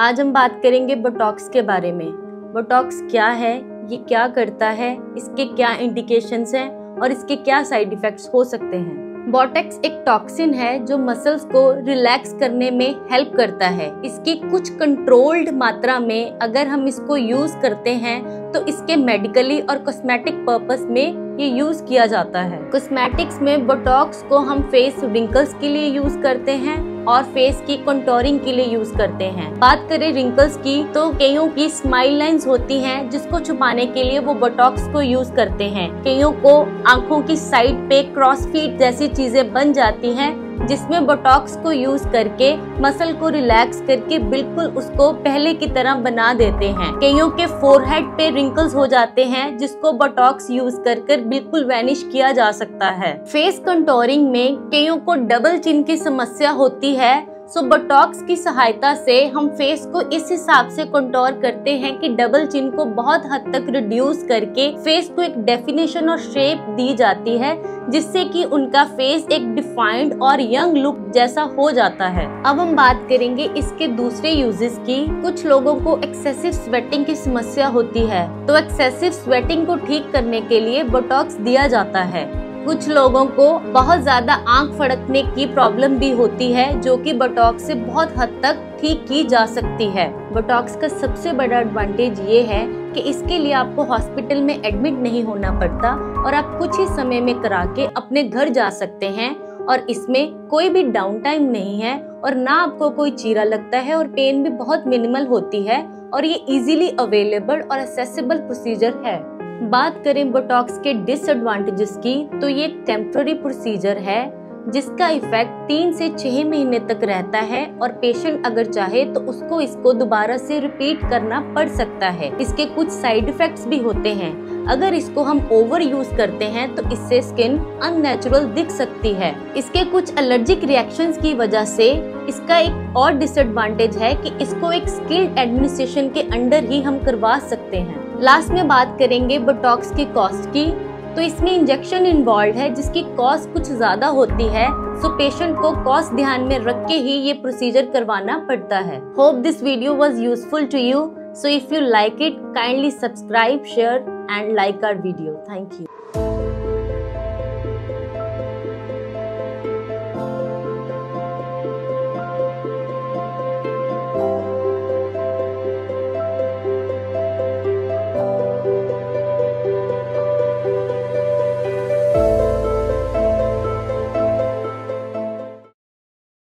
आज हम बात करेंगे बोटॉक्स के बारे में। बोटॉक्स क्या है? ये क्या करता है? इसके क्या इंडिकेशंस हैं? और इसके क्या साइड इफेक्ट्स हो सकते हैं? बोटेक्स एक टॉक्सिन है जो मसल्स को रिलैक्स करने में हेल्प करता है। इसकी कुछ कंट्रोल्ड मात्रा में अगर हम इसको यूज़ करते हैं तो इसके मेडिकली और कॉस्मेटिक पर्पस में ये यूज़ किया जाता है। कॉस्मेटिक्स में बोटॉक्स को हम फेस रिंकल्स के लिए यूज़ करते हैं। और फेस की कंटोरिंग के लिए यूज़ करते हैं। बात करें रिंकल्स की तो कईयों की स्माइल लाइंस होती हैं, जिसको छुपाने के लिए वो बोटॉक्स को यूज़ करते हैं। कईयों को आँखों की साइड पे क्रॉस फीट जैसी चीज़ें बन जाती हैं, जिसमें बोटॉक्स को यूज़ करके मसल को रिलैक्स करके बिल्कुल उसको पहले की तरह बना देते हैं। कईयों के फोरहेड पे रिंकल्स हो जाते हैं, जिसको बोटॉक्स यूज़ कर कर बिल्कुल वैनिश किया जा सकता है। फेस कंटोरिंग में कईयों को डबल चिन की समस्या होती है सो बोटॉक्स की सहायता से हम फेस को इस हिसाब से कंटोर करते हैं कि डबल चिन को बहुत हद तक रिड्यूस करके फेस को एक डेफिनेशन और शेप दी जाती है, जिससे कि उनका फेस एक डिफाइंड और यंग लुक जैसा हो जाता है। अब हम बात करेंगे इसके दूसरे यूजेस की। कुछ लोगों को एक्सेसिव स्वेटिंग की समस्या होती है तो एक्सेसिव स्वेटिंग को ठीक करने के लिए बोटॉक्स दिया जाता है। कुछ लोगों को बहुत ज़्यादा आँख फड़कने की प्रॉब्लम भी होती है, जो कि बोटॉक्स से बहुत हद तक ठीक की जा सकती है। बोटॉक्स का सबसे बड़ा एडवांटेज ये है कि इसके लिए आपको हॉस्पिटल में एडमिट नहीं होना पड़ता और आप कुछ ही समय में करा के अपने घर जा सकते हैं और इसमें कोई भी डाउन टाइम नहीं है और ना आपको कोई चीरा लगता है और पेन भी बहुत मिनिमल होती है और ये इजीली अवेलेबल और एसेसिबल प्रोसीजर है। बात करें बोटॉक्स के डिसएडवांटेजेस की तो ये टेम्पररी प्रोसीजर है, जिसका इफ़ेक्ट तीन से छह महीने तक रहता है और पेशेंट अगर चाहे तो उसको इसको दोबारा से रिपीट करना पड़ सकता है। इसके कुछ साइड इफेक्ट्स भी होते हैं। अगर इसको हम ओवर यूज़ करते हैं तो इससे स्किन अननेचुरल दिख सकती है। इसके कुछ एलर्जिक रिएक्शंस की वजह से इसका एक और डिसएडवांटेज है कि इसको एक स्किल्ड एडमिनिस्ट्रेशन के अंडर ही हम करवा सकते हैं। लास्ट में बात करेंगे बोटॉक्स की कॉस्ट की। तो इसमें इंजेक्शन इन्वॉल्व है, जिसकी कॉस्ट कुछ ज़्यादा होती है। सो पेशेंट को कॉस्ट ध्यान में रख के ही ये प्रोसीजर करवाना पड़ता है। Hope this video was useful to you so if you like it kindly subscribe share and like our video thank you